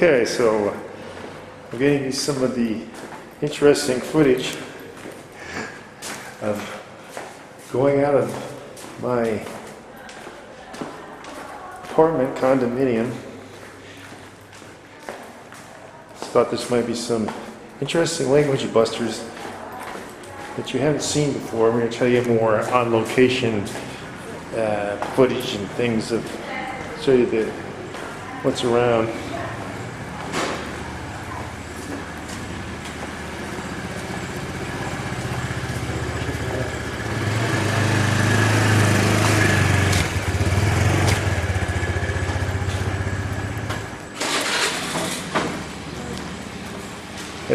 Okay, so I'm getting you some of the interesting footage of going out of my apartment condominium. Just thought this might be some interesting language busters that you haven't seen before. I'm going to tell you more on location uh, footage and things of show you the what's around.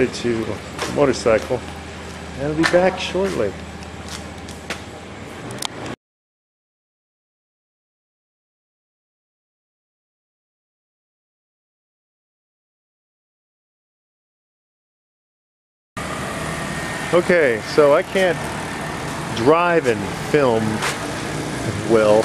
To motorcycle. And I'll be back shortly. Okay, so I can't drive and film well.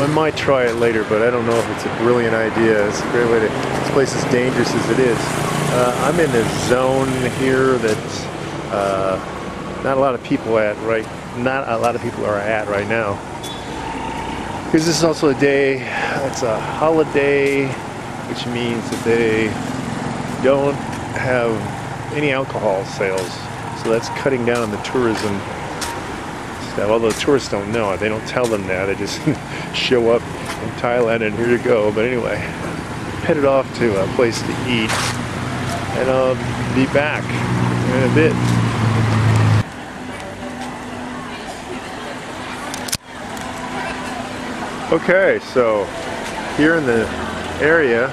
I might try it later, but I don't know if it's a brilliant idea. It's a great way to. This place is dangerous as it is. Uh, I'm in a zone here that uh, not a lot of people at right. Not a lot of people are at right now. Because this is also a day. It's a holiday, which means that they don't have any alcohol sales. So that's cutting down on the tourism stuff. Although tourists don't know it, they don't tell them that. They just show up in Thailand and here you go. But anyway, headed off to a place to eat, and I'll be back in a bit. Okay, so here in the area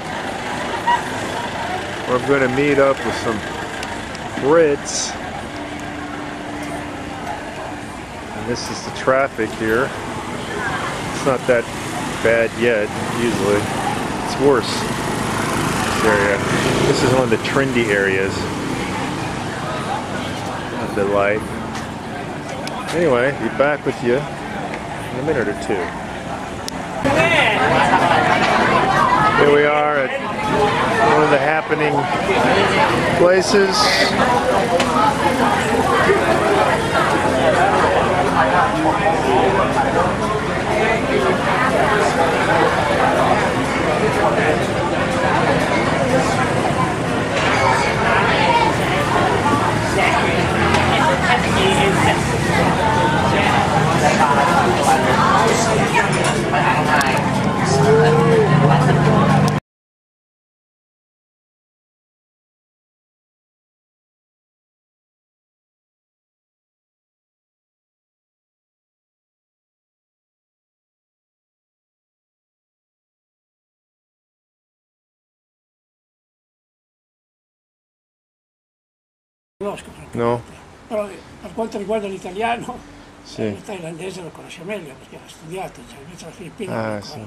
I'm going to meet up with some Brits. And this is the traffic here. It's not that bad yet, usually. It's worse, this area. This is one of the trendy areas of the life. Anyway, be back with you in a minute or two. Here we are at one of the happening places. conosco, No? Però eh, per quanto riguarda l'italiano, Sì. il thailandese lo conosce meglio perché l'ha studiato, cioè invece la Filippina Ah, sì.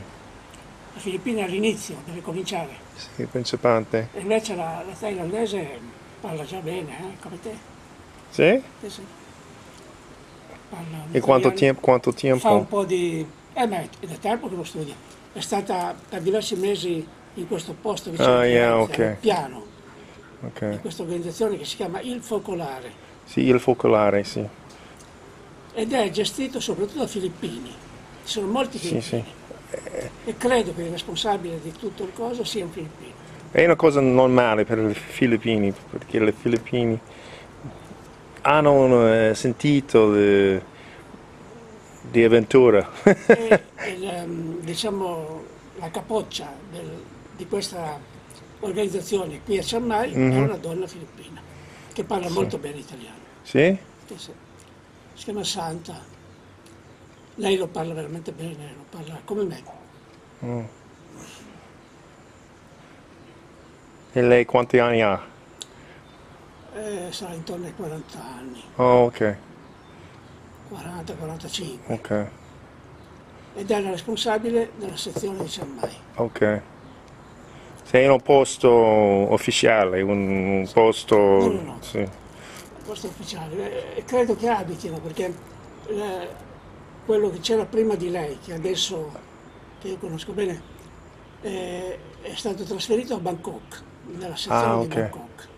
La Filippina è all'inizio, deve cominciare, Sì, principante. e invece la, la thailandese parla già bene, eh, come te. Sì? Sì, sì. Parla E quanto tempo? Quanto Fa un tempo? po' di... Eh beh, è da tempo che lo studia. È stata per diversi mesi in questo posto vicino Ah, a yeah, Firenze, ok. al piano, di Ok. questa organizzazione che si chiama Il Focolare. Sì, il focolare, sì. ed è gestito soprattutto da filippini. Ci sono molti Sì, filippini e credo che il responsabile di tutto il coso sia un filippino. È una cosa normale per i filippini, perché i filippini hanno eh, sentito di, di avventura. E il, ehm, diciamo, la capoccia del- di questa organizzazione qui a Chiang Mai è Mhm. una donna filippina che parla molto bene italiano. Sì? Sì, sì. Si chiama Santa. Lei lo parla veramente bene, lo parla come me. E lei quanti anni ha? Eh, sarà intorno ai 40 anni, Oh, ok, 40-45. ok, ed è la responsabile della sezione di Mai. ok. Sei in un posto ufficiale, un posto... No, no, no. Sì. Posto ufficiale. E credo che abitino perché eh, quello che c'era prima di lei, che adesso che io conosco bene, eh, è stato trasferito a Bangkok, nella sezione Ah, di ok. Bangkok.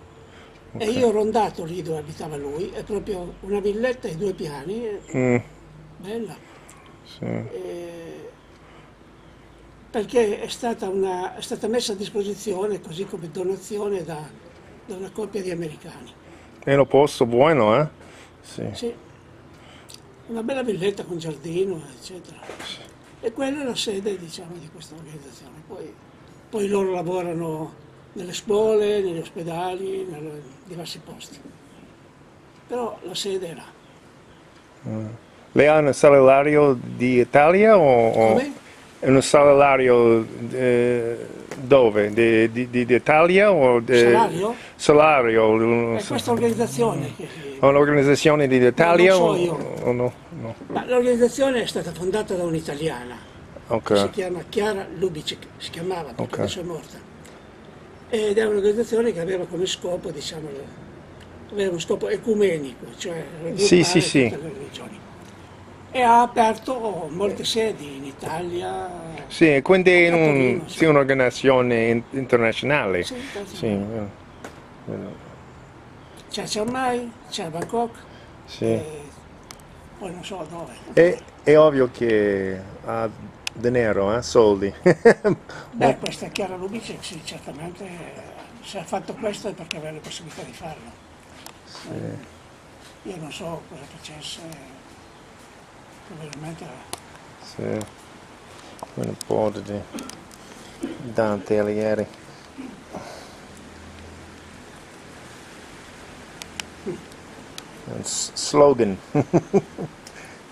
E io ero andato lì dove abitava lui, è proprio una villetta di due piani, Mm, bella, sì. eh, perché è stata, una- è stata messa a disposizione così come donazione da, da una coppia di americani. È un posto buono, eh? Sì. Sì, una bella villetta con giardino, eccetera. E quella è la sede, diciamo, di questa organizzazione. Poi, poi loro lavorano nelle scuole, negli ospedali, in diversi posti. Però la sede è là. Lei ha un salario di Italia o, o Come? un salario eh, dove? Di, di, di- di Italia o di-? Salario, un- È questa organizzazione che... un'organizzazione di Italia Non so o, no? no? L'organizzazione è stata fondata da un'italiana, che si chiama Chiara Lubicic, si chiamava perché Ok. adesso è morta. Ed è un'organizzazione che aveva come scopo, diciamo, aveva uno scopo ecumenico, cioè Sì, sì, sì. le religioni. E ha aperto molte sedi in Italia. Sì, quindi è un- Torino, sì. sì, un'organizzazione in- internazionale. Sì, eh, C'è Chiang Mai, c'è Bangkok, sì. poi non so dove. È, è ovvio che ha denaro, eh, soldi. Beh, questa Chiara Lubicic sì, certamente eh, se ha fatto questo è perché aveva la possibilità di farlo. Io non so cosa facesse, probabilmente Sì. Un po' di Dante Alighieri. Un slogan.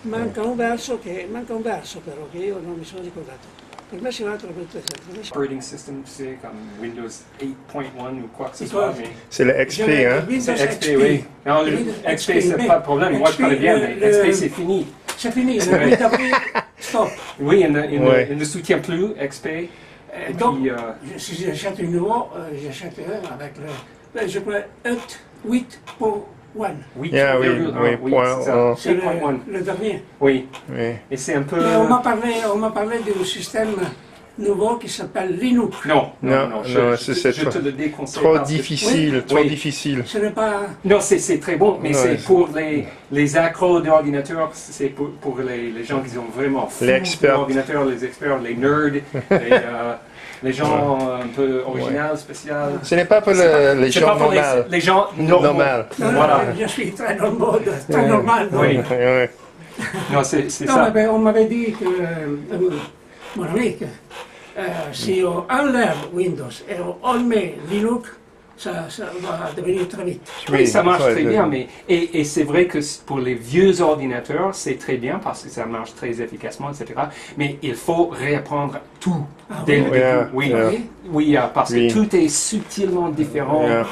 manca un verso che manca un verso però che io non mi sono ricordato. Per me si va la Adesso operating system, sais, comme Windows 8.1 ou quoi que ce C'est soit. Mais C'est le XP, J'avais hein? Windows c'est XP, oui. Non, le Windows XP, c'est pas de problème. Moi, je parlais bien, le- mais XP, c'est fini. C'est fini, le vrai. 8 avril, stop. Oui, il ne, ne- soutient plus XP. Et donc, puis, euh, si j'achète un nouveau, euh, j'achète un avec le, ben, je prends 8.1. 8,1, Yeah, oui, oui, oui, c'est le, 8.1. le dernier. Oui, Oui. et c'est un peu... Mais on m'a parlé, on m'a parlé d'un système nouveau qui s'appelle Linux. Non, non, Non, non, je, non, je je trop- te le déconseille. Trop difficile, trop Oui. difficile. Ce n'est pas. Non, c'est très bon, mais Ouais, c'est pour les, les accros d'ordinateur, c'est pour, pour les, les gens qui sont vraiment fous Les experts. d'ordinateur, les experts, les nerds, les, euh, les gens un peu originaux, spéciaux. Ce n'est pas pour le- les gens pas pour les- normaux. Les, gens normaux. Normal. Non, non, Voilà. je suis très normal, très normal. non. Oui. Oui. Non, c'est Non, ça. mais on m'avait dit que euh, mon ami, que si on enlève Windows et on met Linux, ça, ça va devenir très vite. Oui, ça marche très bien, mais et, et c'est vrai que pour les vieux ordinateurs, c'est très bien parce que ça marche très efficacement, etc. Mais il faut réapprendre tout Ah dès oui? le début. Yeah, oui, yeah. Oui. oui, euh, parce Oui. que tout est subtilement différent. Yeah.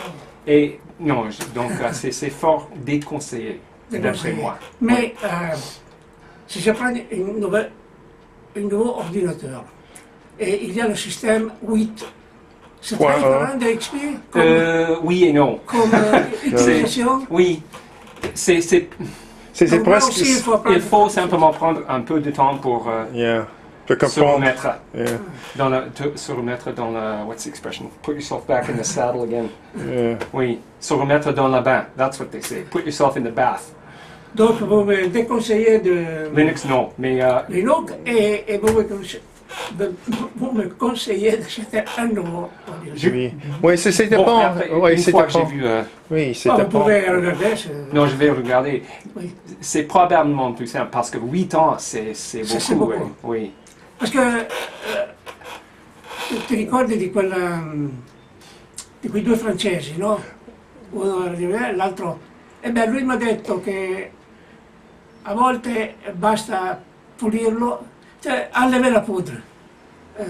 Et non, je- donc euh, c'est c'est fort déconseillé, d'après moi. Mais euh, si je prends une nouvelle, un nouveau ordinateur et il y a le système 8, c'est très un. différent de XP comme, Euh, oui et non. comme euh, utilisation. Oui, c'est c'est- C'est c'est Donc là presque. aussi, il faut il faut simplement prendre un peu de temps pour euh, Yeah. Se remettre Yeah. dans la, te- se remettre dans la what's the expression? Put yourself back in the saddle again. Yeah. Oui, se remettre dans la bain. That's what they say. Put yourself in the bath. Donc vous me déconseillez de Linux, non, mais euh, Linux et, et vous, me conseillez, de- vous me conseillez d'acheter un nouveau. Oui, oui c'est c'est bon, dépend. après, Oui, une c'est fois que j'ai vu, euh, Oui, c'est Ah, vous pouvez regarder. non, je vais regarder. Oui. C'est probablement plus simple parce que 8 ans, c'est beaucoup. beaucoup. Oui. Parce que eh, ti ricordi di quella di quei due francesi, no? Uno era di me, l'altro. E beh, lui mi ha detto che a volte basta pulirlo, cioè enlever la poudre. Eh,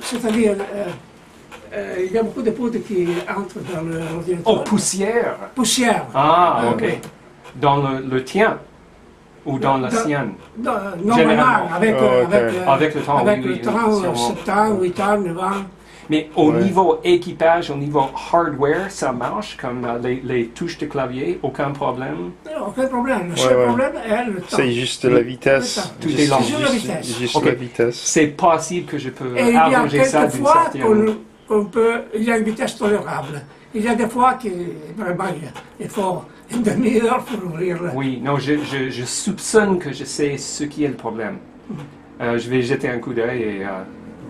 C'est-à-dire, eh, eh, il y a beaucoup de poudre qui entre dans l'ordinateur. Oh, poussière. Poussière. Ah, Ah, ok. Dans le, le tien ou dans la sienne? Non, normalement, avec, Ah, avec, euh, Avec le temps, avec oui, le temps, sûrement. 7 ans, 8 ans, 9 ans. Mais au Ouais. niveau équipage, au niveau hardware, ça marche, comme euh, les, les touches de clavier, aucun problème. Non, aucun problème. Le seul ouais. problème est le temps. C'est juste la vitesse. Tout est Juste- lent. juste- Juste la vitesse. Juste la vitesse. C'est possible que je peux Et il y a arranger ça d'une fois certaine... qu'on qu'on peut, il y a une vitesse tolérable. Il y a des fois que vraiment il faut une demi-heure pour ouvrir. Oui, non, je, je, je soupçonne que je sais ce qui est le problème. Euh, je vais jeter un coup d'œil et... euh,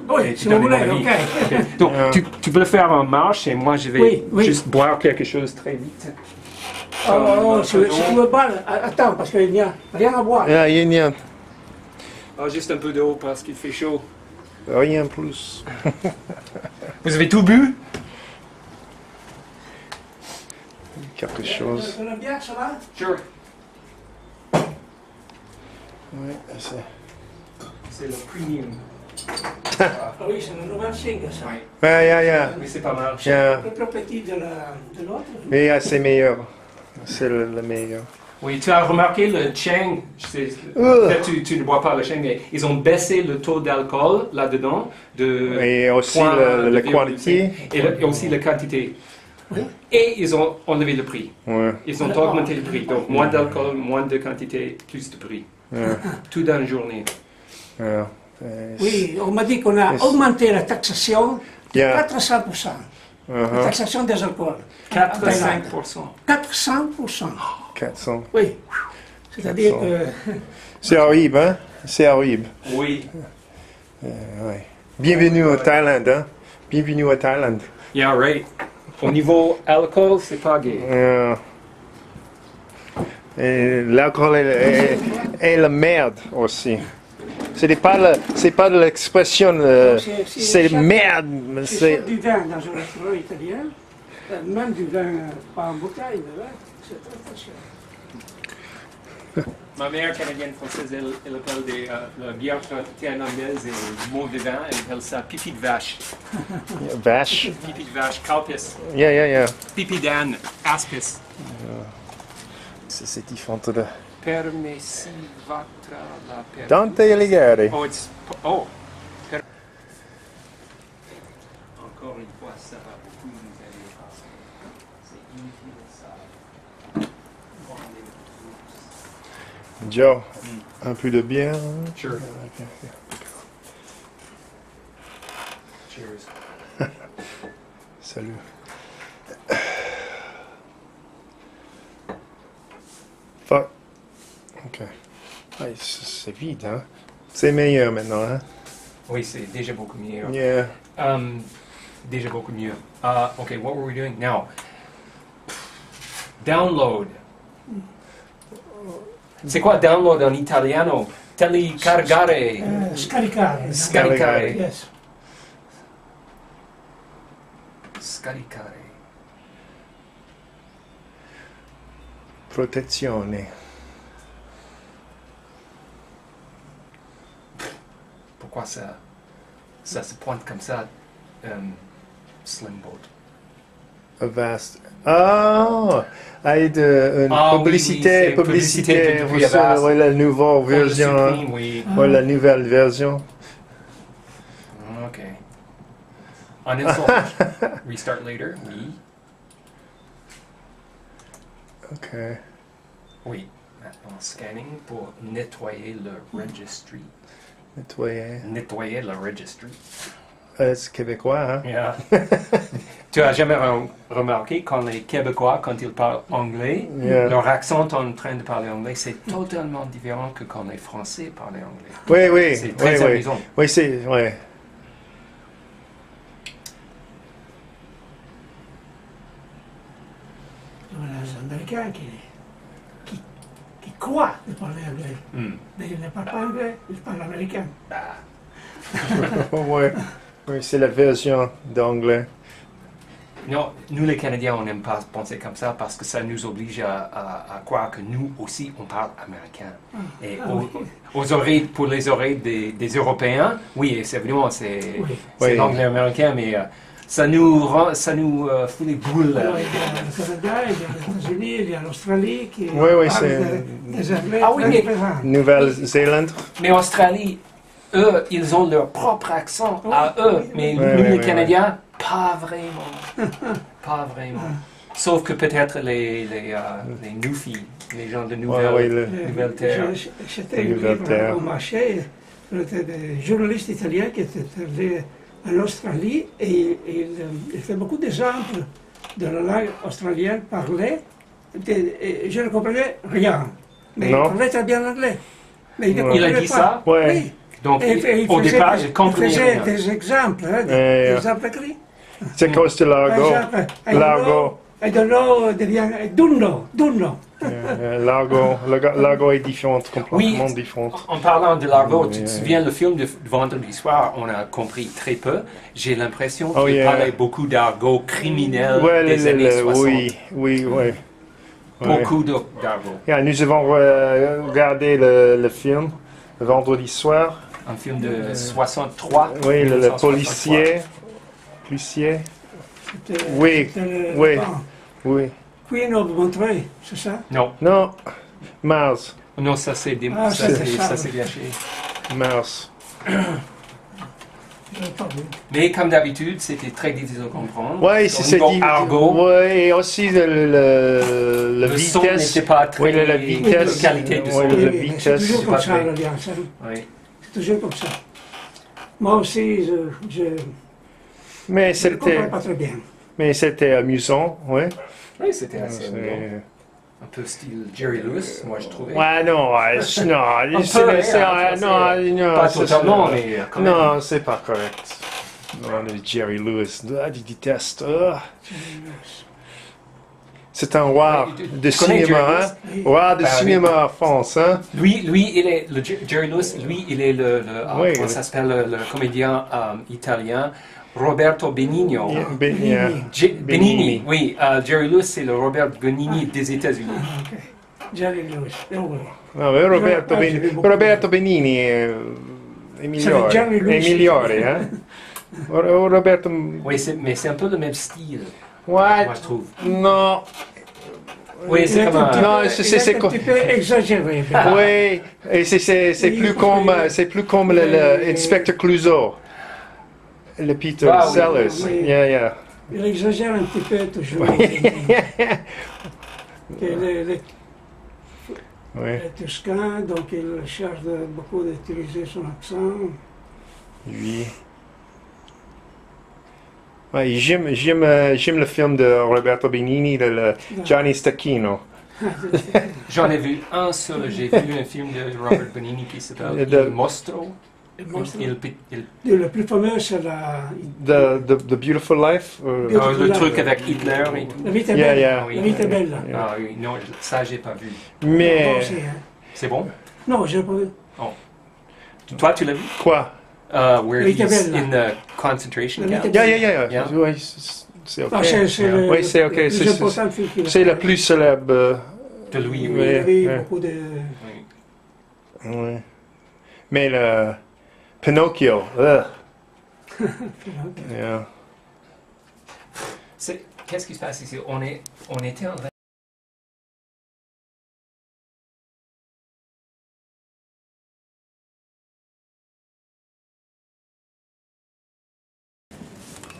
Oui, si vous mon voulez, ok. Donc, Yeah. tu, tu peux le faire en marche et moi, je vais Oui, oui. juste boire quelque chose très vite. Oh, oh, si, si pas, attends, parce qu'il n'y a rien à boire. Ah, il n'y a Ah, juste un peu d'eau parce qu'il fait chaud. rien plus. Vous avez tout bu? Quelque chose. Tu l'aimes bien, ça va? Sure. Oui, c'est. C'est le premium. Ah Oui, c'est le nouvel single, ça. Oui. Ah, yeah, yeah. Mais c'est pas mal. Yeah. Un peu plus petit de la- de l'autre. Mais yeah, c'est meilleur. C'est le, le meilleur. Oui, tu as remarqué le Cheng, peut-être tu, tu ne bois pas le Cheng, mais ils ont baissé le taux d'alcool là-dedans de Et aussi point le- de la qualité. et, le- et aussi la quantité. Oui. Et ils ont enlevé le prix. Ouais. Ils ont augmenté le prix. Donc moins d'alcool, moins de quantité, plus de prix. Tout dans une journée. yeah. Euh, Oui, on m'a dit qu'on a augmenté la taxation de Yeah. 400%. La taxation des alcools. 4 à Thaïlande. 5%. 400%. 400. Oui. C'est-à-dire que. C'est horrible, hein? C'est horrible. Oui. Ouais. Bienvenue au Thaïlande, hein? Bienvenue au Thaïlande. Yeah, right. Au niveau alcool, c'est pas gay. Euh, et L'alcool est, est- est la merde aussi. Ce n'est pas, le- c'est pas de l'expression, euh, C'est- c'est- c'est c'est- merde. C'est du vin dans un restaurant italien, euh, même du vin euh, pas en bouteille, c'est très très cher. Ma mère canadienne française, elle, elle appelle des, euh, la bière thaïlandaise et le mot de vin, elle appelle ça pipi de vache. vache? Pipi de vache, calpis. Yeah, yeah, yeah. Pipi d'âne, aspis. C'est c'est différent de Permessi vatra la per... Dante Alighieri. Oh, it's... Oh! Encore une fois, ça va beaucoup nous aider parce que c'est inutile ça. Joe, un peu de bière. Sure. Cheers. Salut. Fuck. Ok. Ouais, c'est vide, hein? C'est meilleur maintenant, hein? Oui, c'est déjà beaucoup mieux. Yeah. Um, déjà beaucoup mieux. Uh, okay, what were we doing? Now? Download. C'est quoi download en italiano? Telecargare. Euh, scaricare. Scaricare. Yes. Scaricare. Protezione. Pourquoi ça, ça se pointe comme ça? Um, slim boat. A vast. Ah! Aide, une Ah oui, publicité, oui, c'est publicité publicité, vous ouais, la nouvelle version. Supreme, oui. Ouais, la nouvelle version. Ok. Uninstall. Restart later. Oui. Ok. Oui. Maintenant, scanning pour nettoyer le registry. Nettoyer. Nettoyer le registry. Euh, c'est québécois, hein? Yeah. tu as jamais re- remarqué quand les Québécois, quand ils parlent anglais, Yeah. leur accent en train de parler anglais, c'est totalement différent que quand les Français parlent anglais? Oui, oui. C'est très oui, oui. amusant. Oui, c'est. Ouais. Voilà, les Américains qui, qui, croient de parler anglais. Mais ils ne parlent pas anglais, ils parlent américain. ouais. Oui, c'est la version d'anglais. Non, nous les Canadiens, on n'aime pas penser comme ça parce que ça nous oblige à, à- à croire que nous aussi, on parle américain. Et Ah aux, oui. aux oreilles, pour les oreilles des, des Européens, oui, c'est évidemment, c'est Oui. c'est Oui. l'anglais américain, mais euh, ça nous, rend, ça nous euh, fout les boules. Alors, il y a le Canada, il y a les États-Unis, il y a l'Australie qui Oui, oui, c'est- des- anglais Ah oui, mais-. Nouvelle-Zélande. Mais Australie, eux, ils ont leur propre accent à eux, mais nous, les Canadiens, pas vraiment. pas vraiment. Sauf que peut-être les, les, euh, les Newfies, les gens de Nouvelle-Terre. Je- J'étais un Nouvelle-Terre. livre au marché, c'était des journalistes italiens qui étaient allés en Australie et euh, ils faisaient beaucoup d'exemples de la langue australienne parlée. Et je ne comprenais rien. Mais Non. il parlait très bien l'anglais. Mais il ne Ouais. Il a dit pas. ça Ouais. Oui. Donc, Et il- et il au faisait départ, des- je comprenais Il faisait rien. des exemples, hein, des, Ouais, des exemples écrits. C'est à de Par l'argot. exemple, I don't know- I don't know, devient dunno. Euh, L'argot. Est différente, complètement Oui. différente. En parlant de l'argot, tu te souviens le film de vendredi soir, on a compris très peu. J'ai l'impression Oh, qu'il yeah. parlait beaucoup d'argot criminel Ouais, des le- années le- 60. oui, oui, oui. Beaucoup d'argot. Yeah, nous avons euh, regardé le, le film vendredi soir. Un film de 63. Oui, le, le 1963. policier. Policier. Oui, oui. Oui. Queen of Montreuil, c'est ça? Non, Non. Mars. non, ça c'est des... Ah, ça, c'était c'est- ça. ça, gâché. Mars. Mais comme d'habitude, c'était très difficile à comprendre. Au c'est dit. argot, Ouais, et aussi le, le, le le vitesse. n'était pas très... Oui, la, la vitesse. de qualité de son. le- Oui, la oui, vitesse, C'est toujours comme ça, l'Alliance. hein. Oui. C'est toujours comme ça. Moi aussi, je je- Mais je ne comprends c'était, pas très bien. Mais c'était amusant, ouais. Oui, c'était assez amusant. Un peu style Jerry Lewis, moi je trouvais. Ouais, non, ouais, non, c'est- hein, non, non, pas totalement, c'est- mais euh, quand même. Non, c'est pas correct. Non, le Jerry Lewis, ah, je déteste. ah. C'est un roi Ouais, de cinéma, hein? Oui. Roi de Bah, oui. cinéma en France, hein? Lui, lui, il est le Jer- Jerry Lewis. Lui, il est le, le ah, Oui, oui. ça s'appelle le, le comédien euh, italien Roberto Benigno. Yeah, ben- yeah. Je- Benigni. Benigni, oui. euh, Jerry Lewis, c'est le Robert Benigni des États-Unis. Ah, ok. Jerry Lewis. Eh oui. No, Roberto, Ah, Ben- Roberto Benini è, è migliore, Jerry è Lewis. migliore, eh? Ro- Roberto... Oui, mais c'est un peu le même style, What? moi je trouve. No, Oui, c'est est comme un un- petit Non, peu- c'est- un petit exagéré. oui, et c'est, c'est, c'est Oui, plus comme, c'est plus comme Inspector Clouseau, le Peter Ah, oui, Sellers. oui. Yeah, yeah. Il exagère un petit peu toujours. Les, Oui, Toscans, donc il cherche de- beaucoup d'utiliser son accent. lui. Ouais, j'aime, j'aime, euh, j'aime le film de Roberto Benini, le, le Johnny Stacchino. J'en ai vu un seul, j'ai vu un film de Robert Benigni qui s'appelle Il Mostro. Le. Il, il- plus fameux, c'est la, The, the, the Beautiful Life? or- Beautiful euh, le Life. truc avec Hitler et tout. la vie est Yeah, belle. yeah. Oui. La vie est belle. là. Yeah. Ah oui, non, ça j'ai pas vu. Mais, hein. C'est bon? Non, je n'ai pas vu. Toi, tu l'as vu? Quoi? uh, Where he's Isabelle, là. in the concentration camp. Yeah, yeah, yeah. Yeah. Oui, c'est c'est ok. Ah, Oui, c'est ok, c'est- le plus célèbre. euh, De lui, Il oui. Ouais, y avait beaucoup de... Oui. Mais le Pinocchio, ugh, yeah. C'est- Qu'est-ce qui se passe ici? On, est, on était en train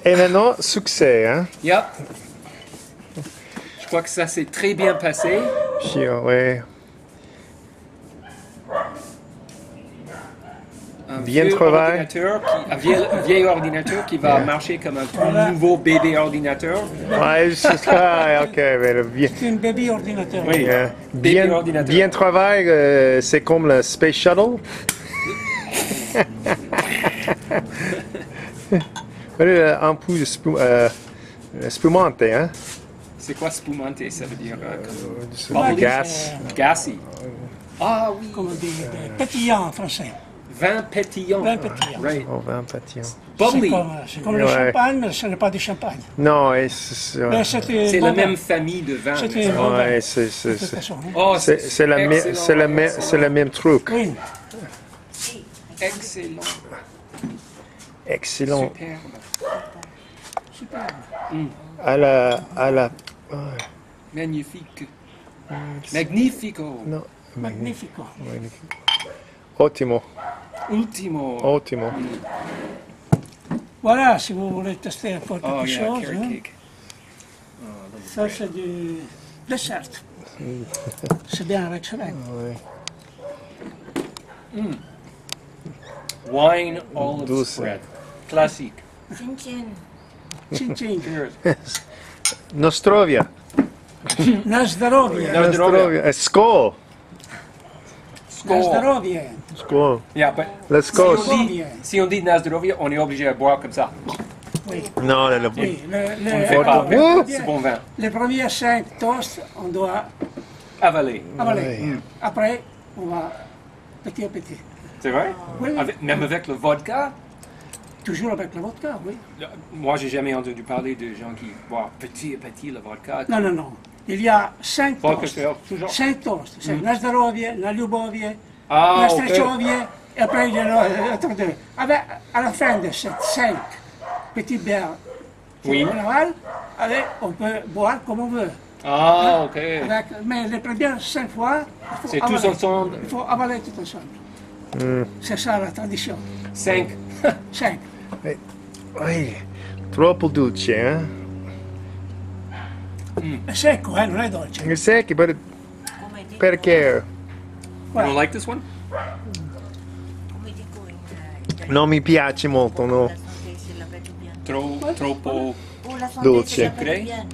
Et maintenant, succès, hein? Yep. Je crois que ça s'est très bien passé. Puis, euh, ouais. Un Bien vieux travail. ordinateur qui- un, vieil, un vieil ordinateur qui va marcher comme un tout nouveau bébé ordinateur. Ouais, c'est ça, ok, mais le bien. C'est un bébé ordinateur. Oui. euh, Bébé bien, ordinateur. bien travail, euh, c'est comme le Space Shuttle. Voilà, un peu de spu- euh, spumante, hein? C'est quoi spumante Ça veut dire euh, comme gaz. gassy. Ah oui, Comme on dit, pétillant en français. Vin pétillant. Vin pétillant. Right. Un papillon. C'est comme, c'est comme le champagne, mais ce n'est pas du champagne. Non, et c'est- c'est Mais c'était C'est la vin. même famille de. C'était vin. ouais, c'est- c'est- De toute c'est- façon, hein. Oh, c'est- c'est la même- la même- excellent. c'est le même truc. Oui, Excellent. Excellent. Superbe. super. À la, à la, ouais, Magnifique. Magnifico. non, Magnifico. magnifique. Ottimo, Ultimo. ottimo. Voilà, si vous voulez tester encore quelque Oh, yeah, chose. hein. cake. Ça, c'est du dessert. c'est bien avec cela. Ouais. Wine olive Douce. spread. Classique. Chin chin. Chin chin. Cheers. Nostrovia. Na zdrowie. Na zdrowie. Eh, Skål. Na zdrowie. Skål. Yeah, but Let's si go. on, dit, si on dit on est obligé de boire comme ça. Oui, Non, oui. Le, le- On ne fait pas. le- C'est bon vin. Les premiers cinq toasts, on doit Avaler. avaler. Ouais. Après, on va petit à petit. C'est vrai? Oui, oui. Avec- même avec le vodka? Toujours avec la vodka, oui. Moi, j'ai jamais entendu parler de gens qui boivent petit à petit le vodka. Non, non, non. Il y a cinq toasts. toujours. Cinq toasts. C'est na lubowie, Ah, na ok. streczowie. Et après, il y a le- attendez, avec, à la fin de ces cinq petits verres Oui. général, allez, on peut boire comme on veut. Ah, ok. Avec- mais les premières cinq fois, il faut C'est tous avaler. ensemble. Il faut avaler tout ensemble. C'est ça la tradition. Cinq. Cinq. Ai, troppo dolce, eh? È secco, eh, non è dolce. È secco, but Come dico, perché? You don't like this one? come dico in eh, italiano. non mi piace molto, no? La santé, c'est la paix du bien. Trop, troppo. Pour la santé, Dolce. c'est la paix Sucré. du bien.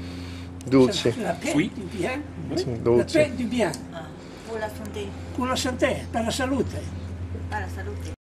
Dolce. La paix Oui. du bien. Sì, La dolce. paix du bien. Ah, pour la santé, Pour la santé, per la salute. pas la salute.